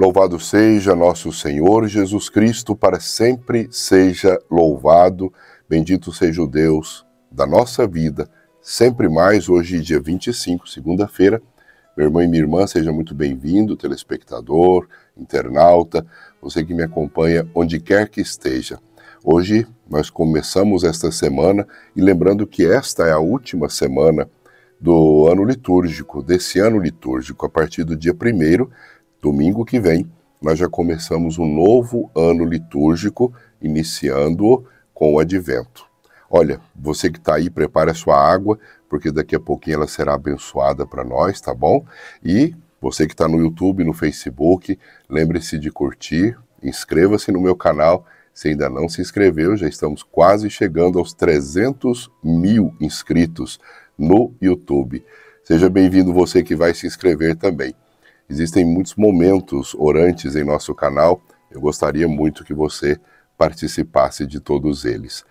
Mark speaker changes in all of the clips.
Speaker 1: Louvado seja nosso Senhor Jesus Cristo, para sempre seja louvado. Bendito seja o Deus da nossa vida, sempre mais. Hoje, dia 25, segunda-feira. Meu irmão e minha irmã, seja muito bem-vindo, telespectador, internauta, você que me acompanha onde quer que esteja. Hoje nós começamos esta semana e lembrando que esta é a última semana do ano litúrgico, desse ano litúrgico, a partir do dia 1 Domingo que vem, nós já começamos um novo ano litúrgico, iniciando-o com o advento. Olha, você que está aí, prepare a sua água, porque daqui a pouquinho ela será abençoada para nós, tá bom? E você que está no YouTube, no Facebook, lembre-se de curtir, inscreva-se no meu canal. Se ainda não se inscreveu, já estamos quase chegando aos 300 mil inscritos no YouTube. Seja bem-vindo você que vai se inscrever também. Existem muitos momentos orantes em nosso canal. Eu gostaria muito que você participasse de todos eles.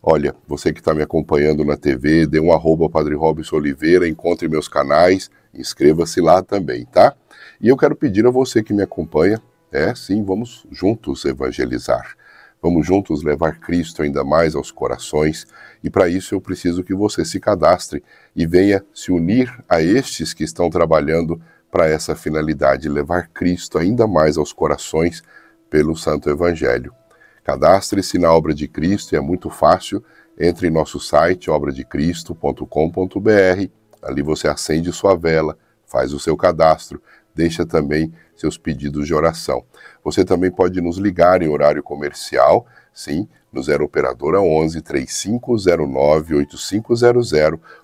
Speaker 1: Olha, você que está me acompanhando na TV, dê um arroba Padre Robson Oliveira, encontre meus canais, inscreva-se lá também, tá? E eu quero pedir a você que me acompanha, é sim, vamos juntos evangelizar. Vamos juntos levar Cristo ainda mais aos corações, e para isso eu preciso que você se cadastre e venha se unir a estes que estão trabalhando para essa finalidade, levar Cristo ainda mais aos corações pelo Santo Evangelho. Cadastre-se na obra de Cristo e é muito fácil. Entre em nosso site obradecristo.com.br. Ali você acende sua vela, faz o seu cadastro, deixa também seus pedidos de oração. Você também pode nos ligar em horário comercial, sim, no 0 operadora 11 3509 8500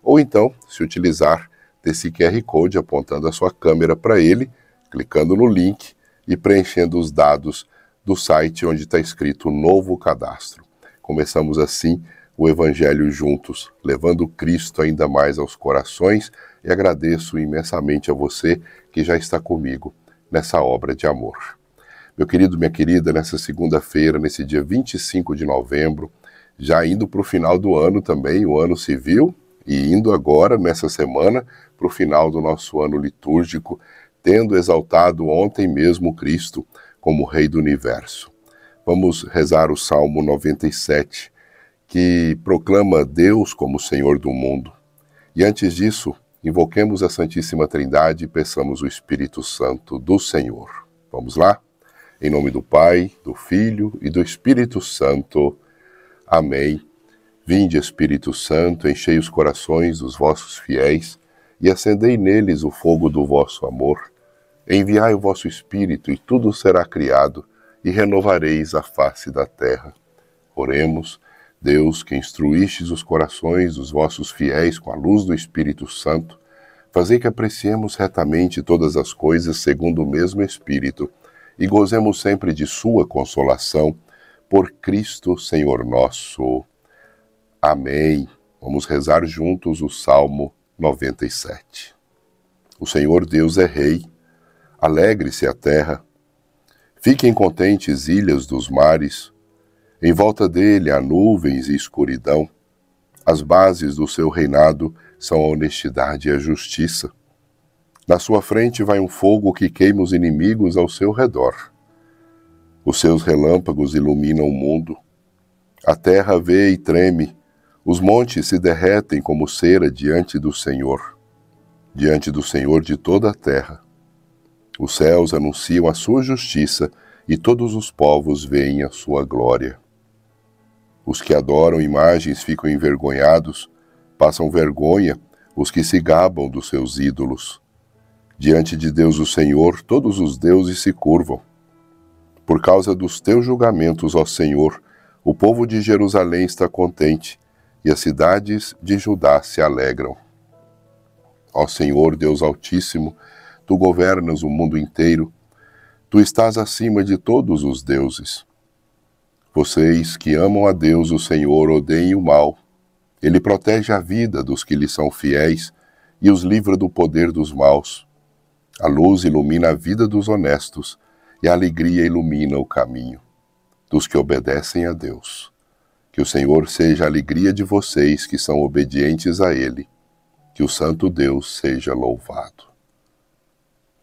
Speaker 1: ou então, se utilizar desse QR Code apontando a sua câmera para ele, clicando no link e preenchendo os dados do site onde está escrito Novo Cadastro. Começamos assim o Evangelho juntos, levando Cristo ainda mais aos corações e agradeço imensamente a você que já está comigo nessa obra de amor. Meu querido, minha querida, nessa segunda-feira, nesse dia 25 de novembro, já indo para o final do ano também, o ano civil, e indo agora, nessa semana, para o final do nosso ano litúrgico, tendo exaltado ontem mesmo Cristo como Rei do Universo. Vamos rezar o Salmo 97, que proclama Deus como Senhor do mundo. E antes disso, invoquemos a Santíssima Trindade e peçamos o Espírito Santo do Senhor. Vamos lá? Em nome do Pai, do Filho e do Espírito Santo. Amém. Vinde, Espírito Santo, enchei os corações dos vossos fiéis e acendei neles o fogo do vosso amor. Enviai o vosso Espírito e tudo será criado e renovareis a face da terra. Oremos, Deus, que instruístes os corações dos vossos fiéis com a luz do Espírito Santo, fazei que apreciemos retamente todas as coisas segundo o mesmo Espírito e gozemos sempre de Sua consolação. Por Cristo, Senhor nosso. Amém. Vamos rezar juntos o Salmo 97. O Senhor Deus é Rei, alegre-se a terra. Fiquem contentes ilhas dos mares, em volta dele há nuvens e escuridão. As bases do seu reinado são a honestidade e a justiça. Na sua frente vai um fogo que queima os inimigos ao seu redor. Os seus relâmpagos iluminam o mundo. A terra vê e treme, os montes se derretem como cera diante do Senhor, diante do Senhor de toda a terra. Os céus anunciam a sua justiça e todos os povos veem a sua glória. Os que adoram imagens ficam envergonhados, passam vergonha os que se gabam dos seus ídolos. Diante de Deus o Senhor, todos os deuses se curvam. Por causa dos teus julgamentos, ó Senhor, o povo de Jerusalém está contente e as cidades de Judá se alegram. Ó Senhor Deus Altíssimo, tu governas o mundo inteiro, tu estás acima de todos os deuses. Vocês que amam a Deus, o Senhor, odeiem o mal. Ele protege a vida dos que lhe são fiéis e os livra do poder dos maus. A luz ilumina a vida dos honestos e a alegria ilumina o caminho dos que obedecem a Deus. Que o Senhor seja a alegria de vocês que são obedientes a Ele. Que o Santo Deus seja louvado.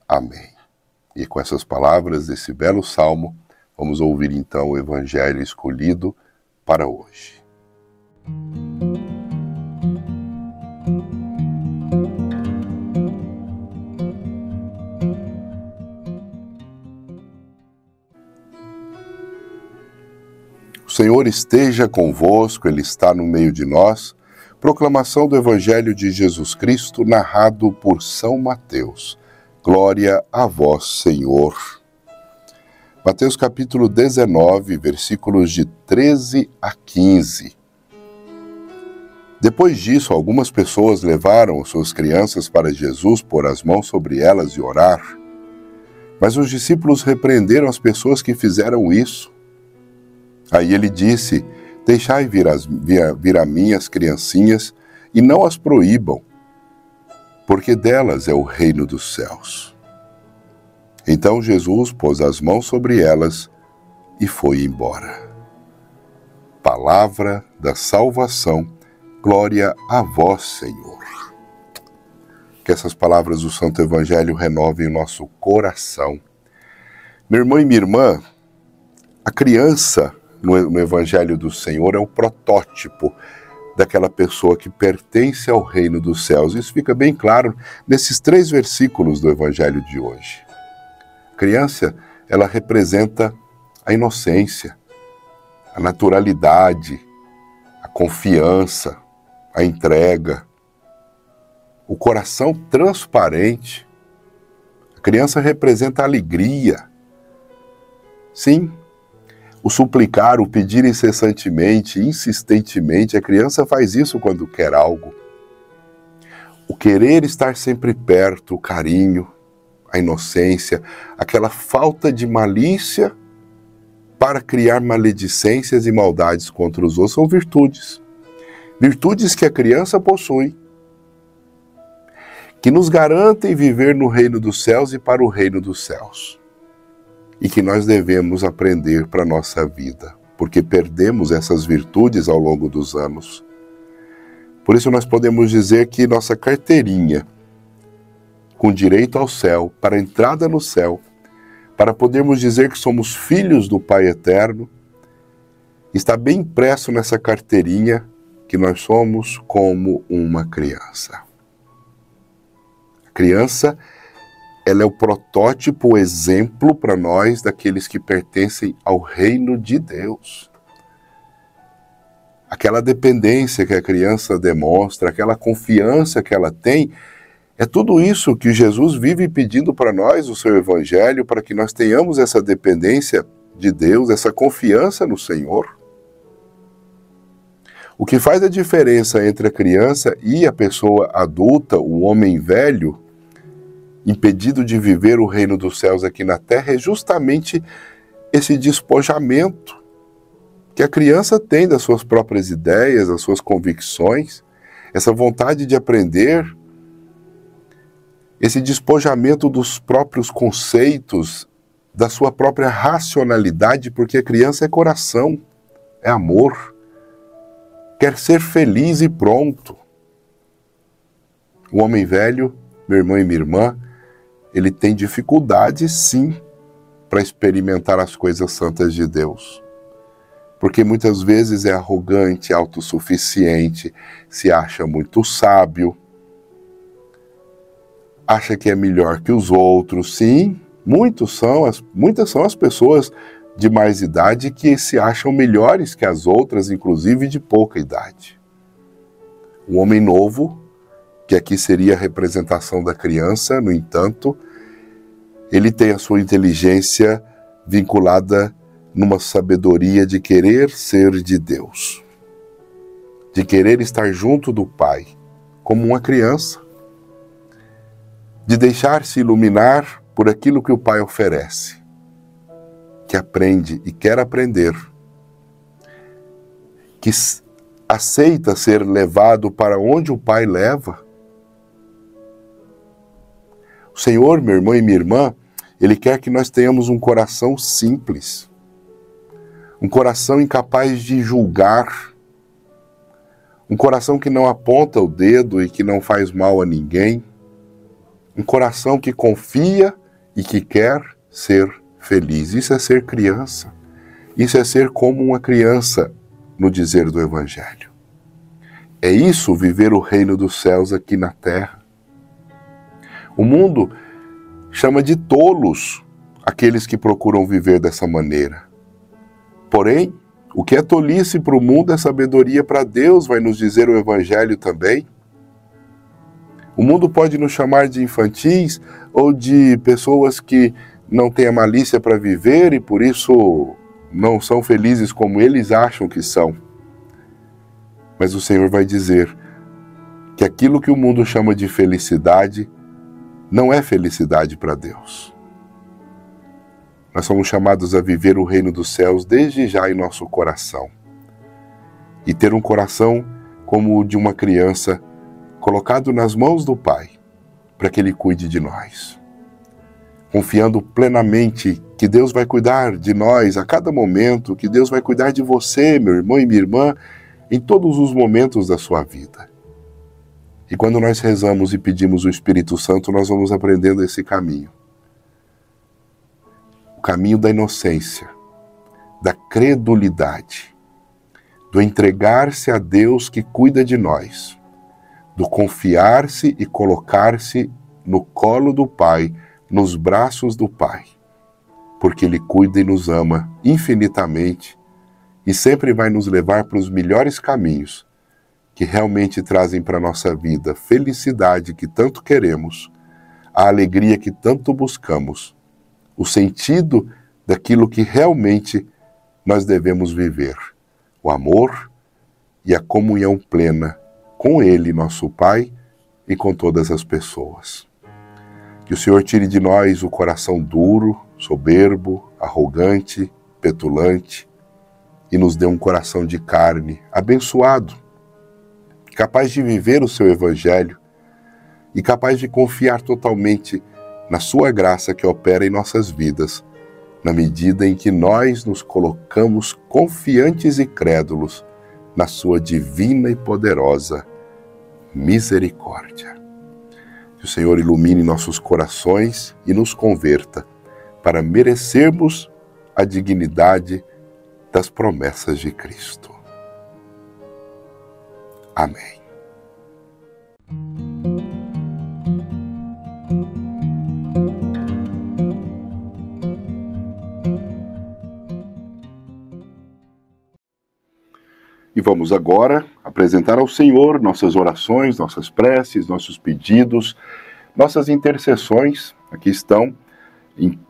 Speaker 1: Amém. E com essas palavras desse belo salmo, vamos ouvir então o Evangelho escolhido para hoje. Senhor esteja convosco, Ele está no meio de nós. Proclamação do Evangelho de Jesus Cristo, narrado por São Mateus. Glória a vós, Senhor. Mateus capítulo 19, versículos de 13 a 15. Depois disso, algumas pessoas levaram suas crianças para Jesus, pôr as mãos sobre elas e orar. Mas os discípulos repreenderam as pessoas que fizeram isso. Aí ele disse: Deixai vir, as, vir, vir a mim as criancinhas e não as proíbam, porque delas é o reino dos céus. Então Jesus pôs as mãos sobre elas e foi embora. Palavra da salvação, glória a vós, Senhor. Que essas palavras do Santo Evangelho renovem o nosso coração. Meu irmão e minha irmã, a criança no, no Evangelho do Senhor é o protótipo daquela pessoa que pertence ao reino dos céus. Isso fica bem claro nesses três versículos do Evangelho de hoje. A criança, ela representa a inocência, a naturalidade, a confiança, a entrega, o coração transparente. A criança representa a alegria. Sim, o suplicar, o pedir incessantemente, insistentemente, a criança faz isso quando quer algo. O querer estar sempre perto, o carinho, a inocência, aquela falta de malícia para criar maledicências e maldades contra os outros são virtudes. Virtudes que a criança possui, que nos garantem viver no reino dos céus e para o reino dos céus e que nós devemos aprender para a nossa vida, porque perdemos essas virtudes ao longo dos anos. Por isso, nós podemos dizer que nossa carteirinha, com direito ao céu, para a entrada no céu, para podermos dizer que somos filhos do Pai Eterno, está bem impresso nessa carteirinha que nós somos como uma criança. A criança ela é o protótipo, o exemplo para nós daqueles que pertencem ao reino de Deus. Aquela dependência que a criança demonstra, aquela confiança que ela tem, é tudo isso que Jesus vive pedindo para nós, o seu Evangelho, para que nós tenhamos essa dependência de Deus, essa confiança no Senhor. O que faz a diferença entre a criança e a pessoa adulta, o homem velho, impedido de viver o reino dos céus aqui na terra é justamente esse despojamento que a criança tem das suas próprias ideias, das suas convicções, essa vontade de aprender, esse despojamento dos próprios conceitos, da sua própria racionalidade, porque a criança é coração, é amor, quer ser feliz e pronto. O homem velho, meu irmão e minha irmã, ele tem dificuldade sim para experimentar as coisas santas de Deus. Porque muitas vezes é arrogante, autossuficiente, se acha muito sábio, acha que é melhor que os outros. Sim, muitos são as, muitas são as pessoas de mais idade que se acham melhores que as outras, inclusive de pouca idade. O homem novo, que aqui seria a representação da criança, no entanto, ele tem a sua inteligência vinculada numa sabedoria de querer ser de Deus, de querer estar junto do Pai, como uma criança, de deixar-se iluminar por aquilo que o Pai oferece, que aprende e quer aprender que aceita ser levado para onde o Pai leva. O Senhor, meu irmão e minha irmã, Ele quer que nós tenhamos um coração simples, um coração incapaz de julgar, um coração que não aponta o dedo e que não faz mal a ninguém, um coração que confia e que quer ser feliz. Isso é ser criança. Isso é ser como uma criança no dizer do Evangelho. É isso viver o reino dos céus aqui na terra. O mundo chama de tolos aqueles que procuram viver dessa maneira. Porém, o que é tolice para o mundo é sabedoria para Deus, vai nos dizer o Evangelho também. O mundo pode nos chamar de infantis ou de pessoas que não têm a malícia para viver e por isso não são felizes como eles acham que são. Mas o Senhor vai dizer que aquilo que o mundo chama de felicidade não é felicidade para Deus. Nós somos chamados a viver o reino dos céus desde já em nosso coração. E ter um coração como o de uma criança colocado nas mãos do Pai, para que Ele cuide de nós. Confiando plenamente que Deus vai cuidar de nós a cada momento, que Deus vai cuidar de você, meu irmão e minha irmã, em todos os momentos da sua vida. E quando nós rezamos e pedimos o Espírito Santo, nós vamos aprendendo esse caminho. O caminho da inocência, da credulidade, do entregar-se a Deus que cuida de nós, do confiar-se e colocar-se no colo do Pai, nos braços do Pai, porque Ele cuida e nos ama infinitamente e sempre vai nos levar para os melhores caminhos que realmente trazem para a nossa vida felicidade que tanto queremos, a alegria que tanto buscamos, o sentido daquilo que realmente nós devemos viver, o amor e a comunhão plena com Ele, nosso Pai, e com todas as pessoas. Que o Senhor tire de nós o coração duro, soberbo, arrogante, petulante, e nos dê um coração de carne, abençoado, capaz de viver o seu evangelho e capaz de confiar totalmente na sua graça que opera em nossas vidas, na medida em que nós nos colocamos confiantes e crédulos na sua divina e poderosa misericórdia. Que o Senhor ilumine nossos corações e nos converta para merecermos a dignidade das promessas de Cristo. Amém. E vamos agora apresentar ao Senhor nossas orações, nossas preces, nossos pedidos, nossas intercessões. Aqui estão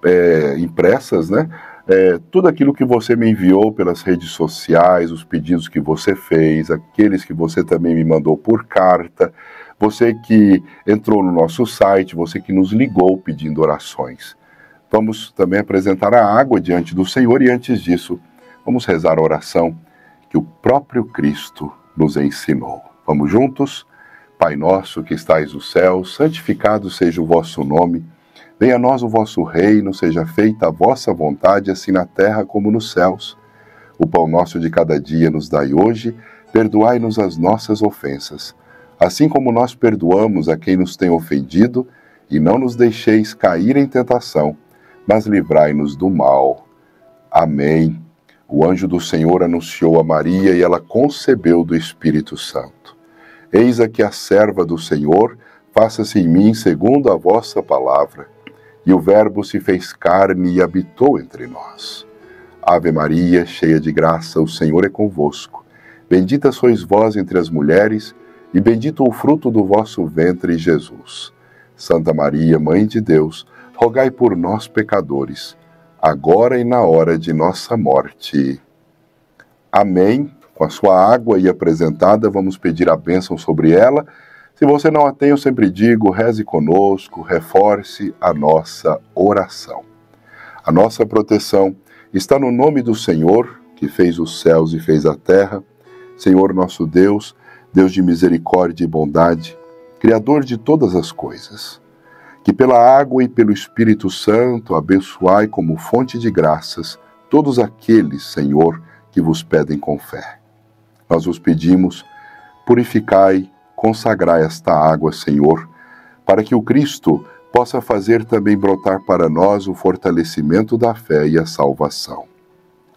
Speaker 1: é, impressas, né? É, tudo aquilo que você me enviou pelas redes sociais, os pedidos que você fez, aqueles que você também me mandou por carta, você que entrou no nosso site, você que nos ligou pedindo orações. Vamos também apresentar a água diante do Senhor e antes disso, vamos rezar a oração que o próprio Cristo nos ensinou. Vamos juntos? Pai nosso que estais no céu, santificado seja o vosso nome. Venha a nós o vosso reino, seja feita a vossa vontade, assim na terra como nos céus. O pão nosso de cada dia nos dai hoje, perdoai-nos as nossas ofensas, assim como nós perdoamos a quem nos tem ofendido, e não nos deixeis cair em tentação, mas livrai-nos do mal. Amém. O anjo do Senhor anunciou a Maria e ela concebeu do Espírito Santo. Eis aqui a serva do Senhor, faça-se em mim segundo a vossa palavra. E o Verbo se fez carne e habitou entre nós. Ave Maria, cheia de graça, o Senhor é convosco. Bendita sois vós entre as mulheres, e bendito o fruto do vosso ventre, Jesus. Santa Maria, Mãe de Deus, rogai por nós, pecadores, agora e na hora de nossa morte. Amém. Com a sua água e apresentada, vamos pedir a bênção sobre ela se você não a tem, eu sempre digo, reze conosco, reforce a nossa oração. A nossa proteção está no nome do Senhor, que fez os céus e fez a terra, Senhor nosso Deus, Deus de misericórdia e bondade, Criador de todas as coisas, que pela água e pelo Espírito Santo abençoai como fonte de graças todos aqueles, Senhor, que vos pedem com fé. Nós vos pedimos, purificai, consagrai esta água, Senhor, para que o Cristo possa fazer também brotar para nós o fortalecimento da fé e a salvação.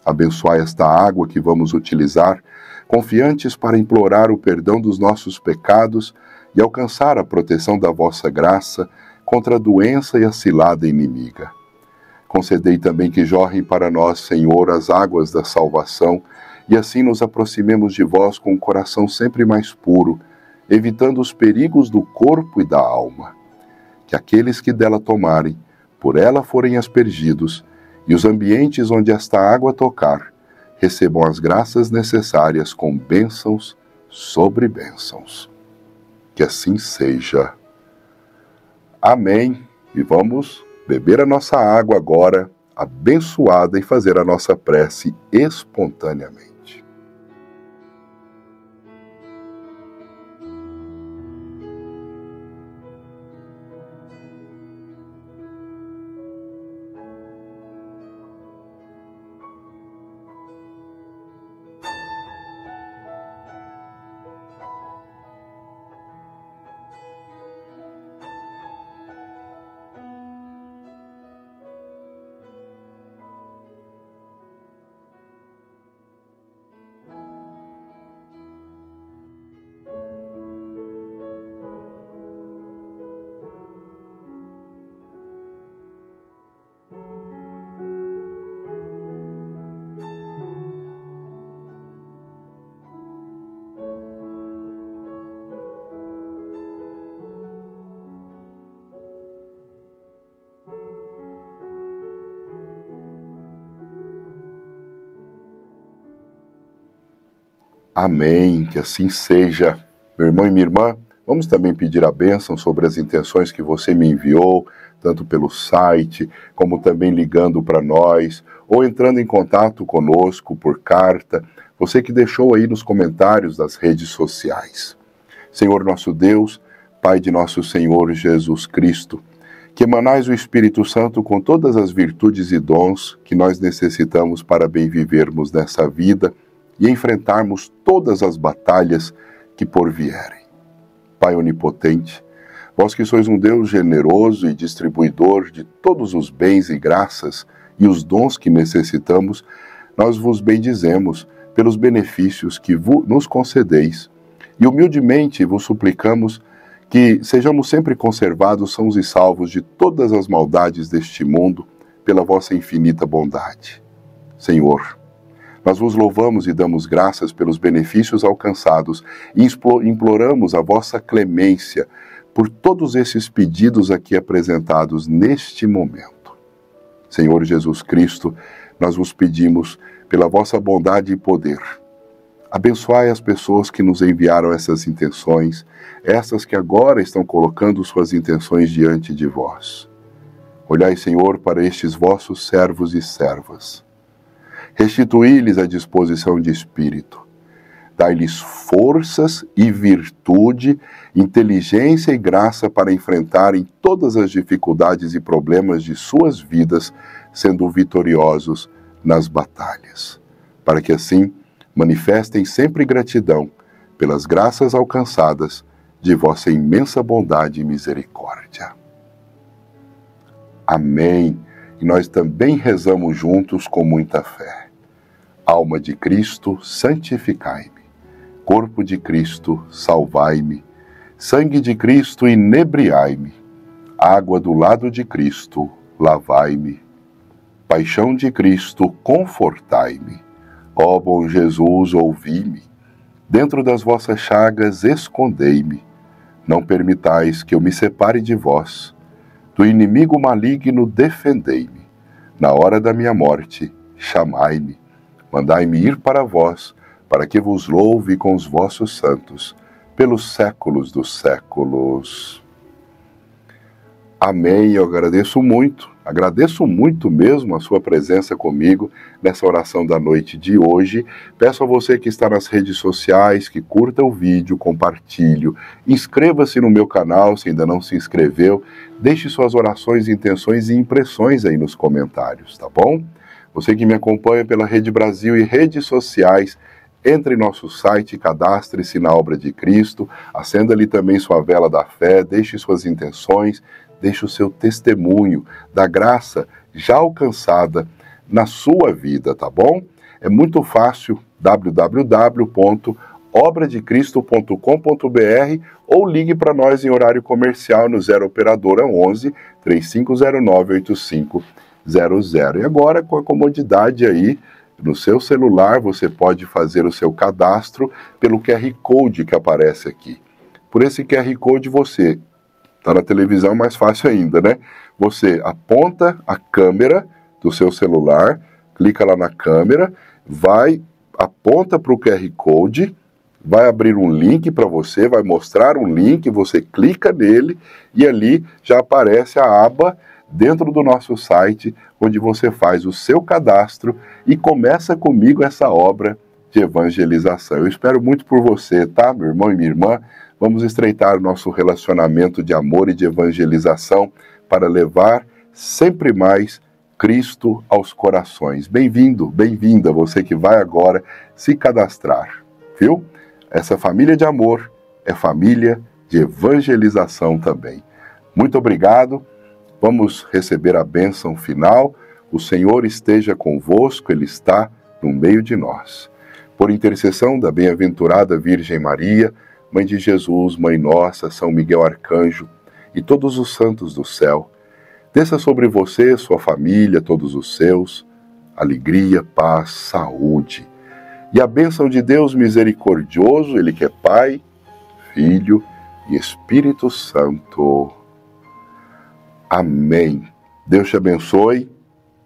Speaker 1: Abençoai esta água que vamos utilizar, confiantes para implorar o perdão dos nossos pecados e alcançar a proteção da vossa graça contra a doença e a cilada inimiga. Concedei também que jorrem para nós, Senhor, as águas da salvação, e assim nos aproximemos de vós com o um coração sempre mais puro, evitando os perigos do corpo e da alma que aqueles que dela tomarem, por ela forem aspergidos, e os ambientes onde esta água tocar, recebam as graças necessárias com bênçãos sobre bênçãos. Que assim seja. Amém. E vamos beber a nossa água agora, abençoada, e fazer a nossa prece espontaneamente. Amém, que assim seja. Meu irmão e minha irmã, vamos também pedir a bênção sobre as intenções que você me enviou, tanto pelo site, como também ligando para nós, ou entrando em contato conosco por carta, você que deixou aí nos comentários das redes sociais. Senhor nosso Deus, Pai de nosso Senhor Jesus Cristo, que emanais o Espírito Santo com todas as virtudes e dons que nós necessitamos para bem vivermos nessa vida e enfrentarmos todas as batalhas que por vierem. Pai onipotente, vós que sois um Deus generoso e distribuidor de todos os bens e graças e os dons que necessitamos, nós vos bendizemos pelos benefícios que nos concedeis e humildemente vos suplicamos que sejamos sempre conservados sãos e salvos de todas as maldades deste mundo pela vossa infinita bondade. Senhor, nós vos louvamos e damos graças pelos benefícios alcançados e imploramos a vossa clemência por todos esses pedidos aqui apresentados neste momento. Senhor Jesus Cristo, nós vos pedimos pela vossa bondade e poder. Abençoai as pessoas que nos enviaram essas intenções, essas que agora estão colocando suas intenções diante de vós. Olhai, Senhor, para estes vossos servos e servas restituí-lhes a disposição de espírito. Dai-lhes forças e virtude, inteligência e graça para enfrentarem todas as dificuldades e problemas de suas vidas, sendo vitoriosos nas batalhas. Para que assim manifestem sempre gratidão pelas graças alcançadas de vossa imensa bondade e misericórdia. Amém. E nós também rezamos juntos com muita fé. Alma de Cristo, santificai-me. Corpo de Cristo, salvai-me. Sangue de Cristo, inebriai-me. Água do lado de Cristo, lavai-me. Paixão de Cristo, confortai-me. Ó bom Jesus, ouvi-me. Dentro das vossas chagas, escondei-me. Não permitais que eu me separe de vós. Do inimigo maligno, defendei-me. Na hora da minha morte, chamai-me Mandai-me ir para vós, para que vos louve com os vossos santos, pelos séculos dos séculos. Amém. Eu agradeço muito Agradeço muito mesmo a sua presença comigo nessa oração da noite de hoje. Peço a você que está nas redes sociais que curta o vídeo, compartilhe, inscreva-se no meu canal se ainda não se inscreveu, deixe suas orações, intenções e impressões aí nos comentários, tá bom? Você que me acompanha pela Rede Brasil e redes sociais, entre em nosso site, cadastre-se na obra de Cristo, acenda ali também sua vela da fé, deixe suas intenções, deixe o seu testemunho da graça já alcançada na sua vida, tá bom? É muito fácil, www.obradecristo.com.br ou ligue para nós em horário comercial no 0 operadora 11 3509 8500. E agora com a comodidade aí no seu celular, você pode fazer o seu cadastro pelo QR Code que aparece aqui. Por esse QR Code você Está na televisão mais fácil ainda, né? Você aponta a câmera do seu celular, clica lá na câmera, vai, aponta para o QR Code, vai abrir um link para você, vai mostrar um link, você clica nele e ali já aparece a aba dentro do nosso site onde você faz o seu cadastro e começa comigo essa obra de evangelização. Eu espero muito por você, tá, meu irmão e minha irmã? Vamos estreitar o nosso relacionamento de amor e de evangelização para levar sempre mais Cristo aos corações. Bem-vindo, bem-vinda você que vai agora se cadastrar, viu? Essa família de amor é família de evangelização também. Muito obrigado. Vamos receber a bênção final. O Senhor esteja convosco, Ele está no meio de nós. Por intercessão da bem-aventurada Virgem Maria, Mãe de Jesus, Mãe Nossa, São Miguel Arcanjo e todos os santos do céu, desça sobre você, sua família, todos os seus, alegria, paz, saúde. E a bênção de Deus misericordioso, Ele que é Pai, Filho e Espírito Santo. Amém. Deus te abençoe,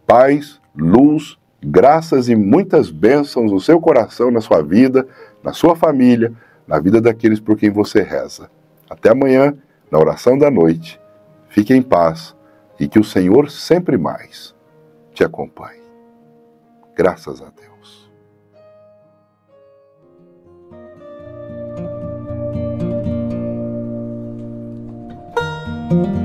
Speaker 1: paz, luz, graças e muitas bênçãos no seu coração, na sua vida, na sua família na vida daqueles por quem você reza. Até amanhã, na oração da noite. Fique em paz e que o Senhor sempre mais te acompanhe. Graças a Deus. Música